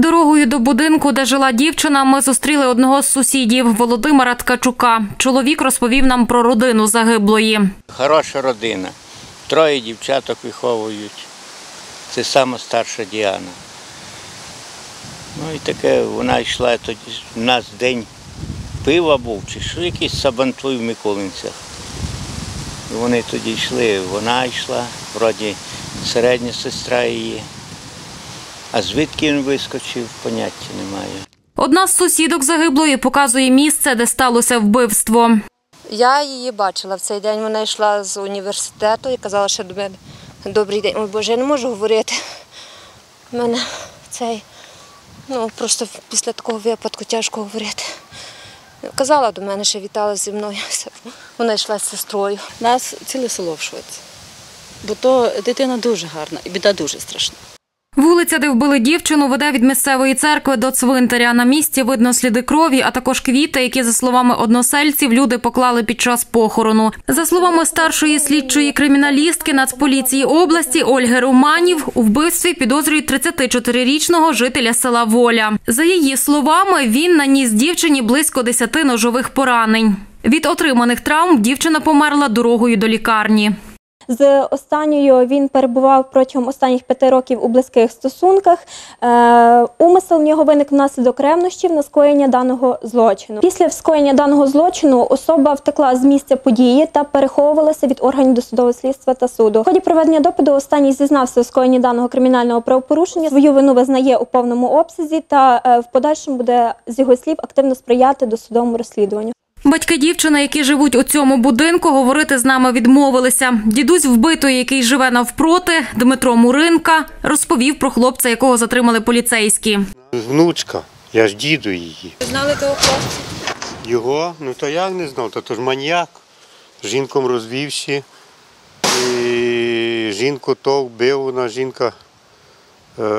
Дорогою до будинку, де жила дівчина, ми зустріли одного з сусідів Володимира Ткачука. Чоловік розповів нам про родину загиблої. Хороша родина. Троє дівчаток виховують. Це сама старша Діана. Ну і таке, вона йшла тоді. У нас день пива був, чи що якийсь сабантуй в Миколинцях. Вони тоді йшли, вона йшла, вроді середня сестра її. А звідки він вискочив, поняття немає. Одна з сусідок загиблої показує місце, де сталося вбивство. Я її бачила в цей день. Вона йшла з університету і казала, що до мене добрий день. Ой Боже, я не можу говорити. У мене цей, ну просто після такого випадку тяжко говорити. Казала до мене, що вітала зі мною. Вона йшла з сестрою. Нас ціле село в шоці. Бо то дитина дуже гарна і біда дуже страшна. Вулиця, де вбили дівчину, веде від місцевої церкви до цвинтаря. На місці видно сліди крові, а також квіти, які, за словами односельців, люди поклали під час похорону. За словами старшої слідчої криміналістки Нацполіції області Ольги Романів, у вбивстві підозрюють 34-річного жителя села Воля. За її словами, він наніс дівчині близько 10 ножових поранень. Від отриманих травм дівчина померла дорогою до лікарні. З останньою він перебував протягом останніх п'яти років у близьких стосунках. Е, Умисел в нього виник внаслідок ревнощів на скоєння даного злочину. Після скоєння даного злочину особа втекла з місця події та переховувалася від органів досудового слідства та суду. В ході проведення допиту останній зізнався у скоєнні даного кримінального правопорушення. Свою вину визнає у повному обсязі та е, в подальшому буде з його слів активно сприяти досудовому розслідуванню. Батьки дівчини, які живуть у цьому будинку, говорити з нами відмовилися. Дідусь вбитої, який живе навпроти, Дмитро Муринка, розповів про хлопця, якого затримали поліцейські. Внучка, я ж діду її. Ви знали того хлопця? Його, ну то як не знав, то, то ж маньяк. З жінком розвівся. І жінку то вбив, вона жінка е,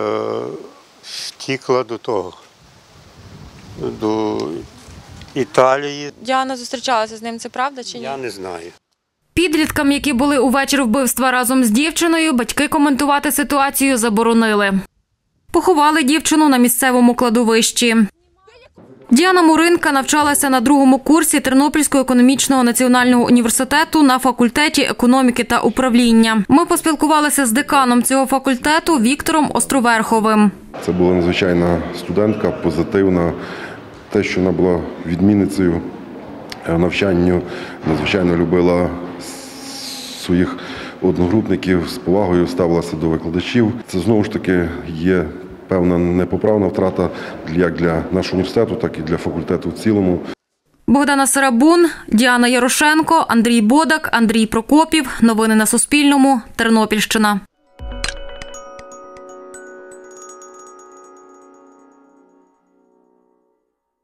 втікла до того. До Італії. Діана зустрічалася з ним, це правда чи ні? Я не знаю. Підліткам, які були у вечір вбивства разом з дівчиною, батьки коментувати ситуацію заборонили. Поховали дівчину на місцевому кладовищі. Діана Муринка навчалася на другому курсі Тернопільського економічного національного університету на факультеті економіки та управління. Ми поспілкувалися з деканом цього факультету Віктором Островерховим. Це була надзвичайна студентка, позитивна. Те, що вона була відмінницею е, навчанню, надзвичайно любила своїх одногрупників, з повагою ставилася до викладачів. Це знову ж таки є певна непоправна втрата як для нашого університету, так і для факультету в цілому. Богдана Сарабун, Діана Ярошенко, Андрій Бодак, Андрій Прокопів. Новини на Суспільному. Тернопільщина.